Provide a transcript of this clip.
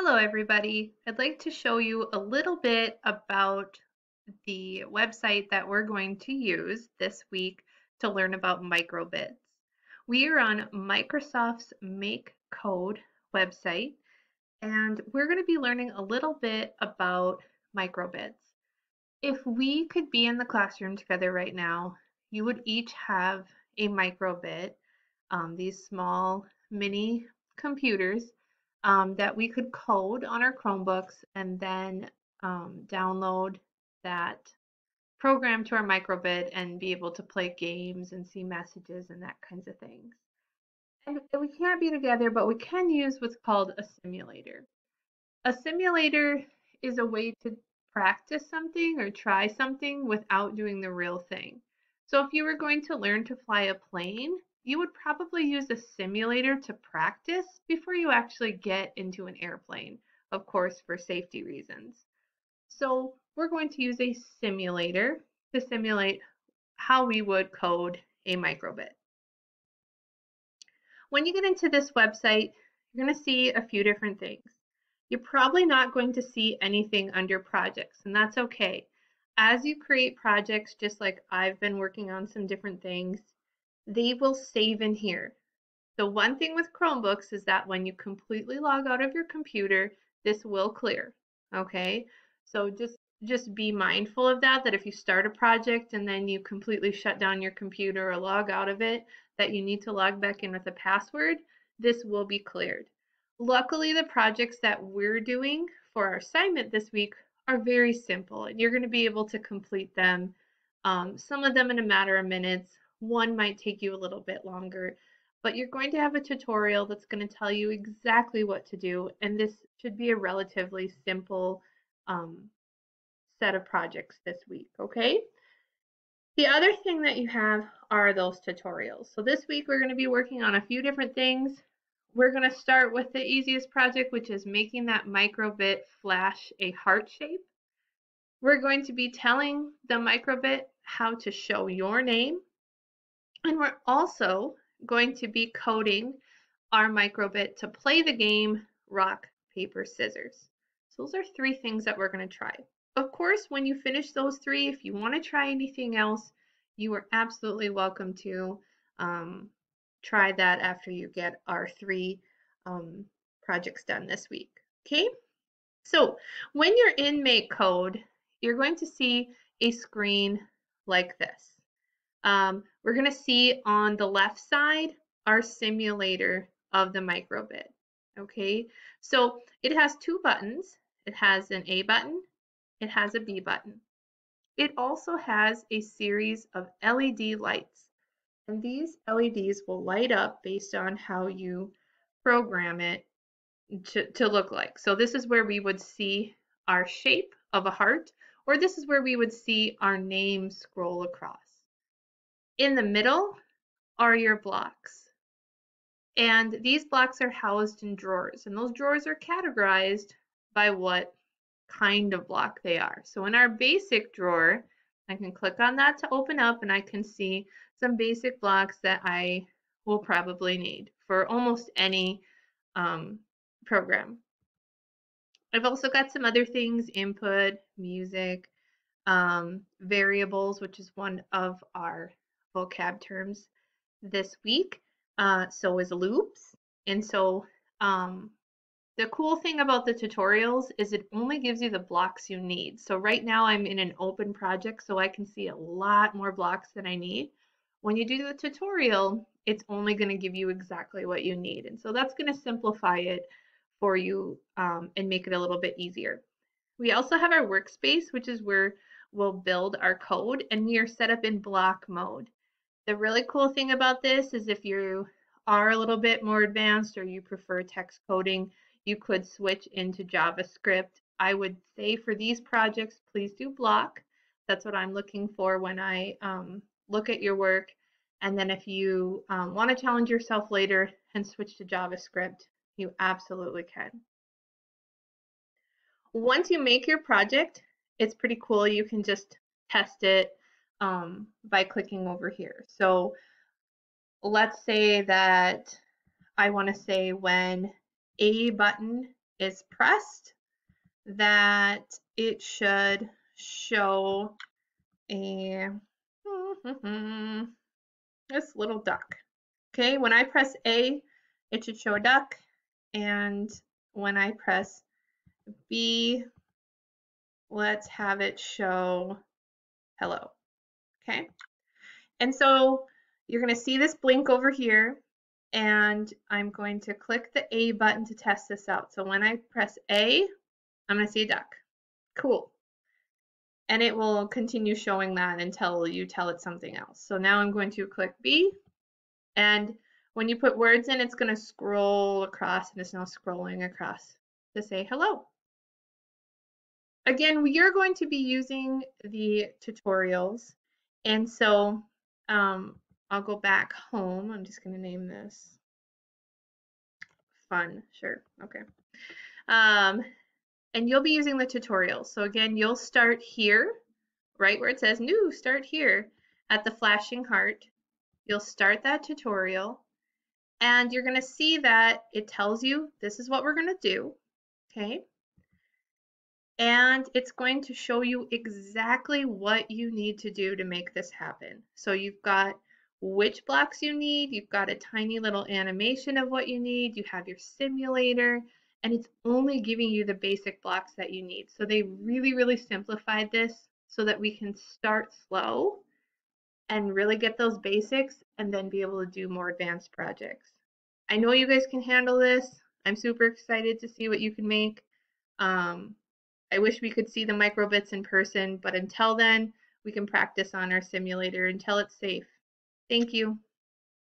Hello everybody. I'd like to show you a little bit about the website that we're going to use this week to learn about microbits. We are on Microsoft's Make Code website and we're going to be learning a little bit about microbits. If we could be in the classroom together right now, you would each have a microbit, um, these small mini computers um, that we could code on our Chromebooks and then um, download that program to our microbit and be able to play games and see messages and that kinds of things. And we can't be together, but we can use what's called a simulator. A simulator is a way to practice something or try something without doing the real thing. So if you were going to learn to fly a plane, you would probably use a simulator to practice before you actually get into an airplane, of course, for safety reasons. So we're going to use a simulator to simulate how we would code a microbit. When you get into this website, you're going to see a few different things. You're probably not going to see anything under projects, and that's okay. As you create projects, just like I've been working on some different things, they will save in here. The one thing with Chromebooks is that when you completely log out of your computer, this will clear, okay? So just just be mindful of that, that if you start a project and then you completely shut down your computer or log out of it, that you need to log back in with a password, this will be cleared. Luckily, the projects that we're doing for our assignment this week are very simple and you're going to be able to complete them, um, some of them in a matter of minutes, one might take you a little bit longer, but you're going to have a tutorial that's going to tell you exactly what to do, and this should be a relatively simple um, set of projects this week, okay? The other thing that you have are those tutorials. So this week we're going to be working on a few different things. We're going to start with the easiest project, which is making that microbit flash a heart shape. We're going to be telling the microbit how to show your name and we're also going to be coding our microbit to play the game rock, paper, scissors. So those are three things that we're going to try. Of course, when you finish those three, if you want to try anything else, you are absolutely welcome to um, try that after you get our three um, projects done this week. Okay, so when you're in MakeCode, you're going to see a screen like this. Um, we're going to see on the left side our simulator of the microbit. Okay, so it has two buttons. It has an A button, it has a B button. It also has a series of LED lights. And these LEDs will light up based on how you program it to, to look like. So this is where we would see our shape of a heart, or this is where we would see our name scroll across. In the middle are your blocks. And these blocks are housed in drawers, and those drawers are categorized by what kind of block they are. So in our basic drawer, I can click on that to open up and I can see some basic blocks that I will probably need for almost any um, program. I've also got some other things, input, music, um, variables, which is one of our vocab terms this week. Uh, so is loops. And so um, the cool thing about the tutorials is it only gives you the blocks you need. So right now I'm in an open project so I can see a lot more blocks than I need. When you do the tutorial, it's only going to give you exactly what you need. And so that's going to simplify it for you um, and make it a little bit easier. We also have our workspace, which is where we'll build our code and we are set up in block mode. The really cool thing about this is if you are a little bit more advanced or you prefer text coding, you could switch into JavaScript. I would say for these projects, please do block. That's what I'm looking for when I um, look at your work. And then if you um, want to challenge yourself later and switch to JavaScript, you absolutely can. Once you make your project, it's pretty cool. You can just test it um, by clicking over here. So let's say that I want to say when A button is pressed, that it should show a this little duck. Okay, when I press A, it should show a duck, and when I press B, let's have it show hello. Okay, and so you're going to see this blink over here, and I'm going to click the A button to test this out. So when I press A, I'm going to see a duck. Cool. And it will continue showing that until you tell it something else. So now I'm going to click B, and when you put words in, it's going to scroll across, and it's now scrolling across to say hello. Again, we are going to be using the tutorials, and so um, I'll go back home. I'm just going to name this fun. Sure. Okay. Um, and you'll be using the tutorial. So again, you'll start here, right where it says new, start here at the flashing heart. You'll start that tutorial and you're going to see that it tells you this is what we're going to do. Okay. And it's going to show you exactly what you need to do to make this happen. So you've got which blocks you need. You've got a tiny little animation of what you need. You have your simulator and it's only giving you the basic blocks that you need. So they really, really simplified this so that we can start slow and really get those basics and then be able to do more advanced projects. I know you guys can handle this. I'm super excited to see what you can make. Um, I wish we could see the microbits in person, but until then, we can practice on our simulator until it's safe. Thank you.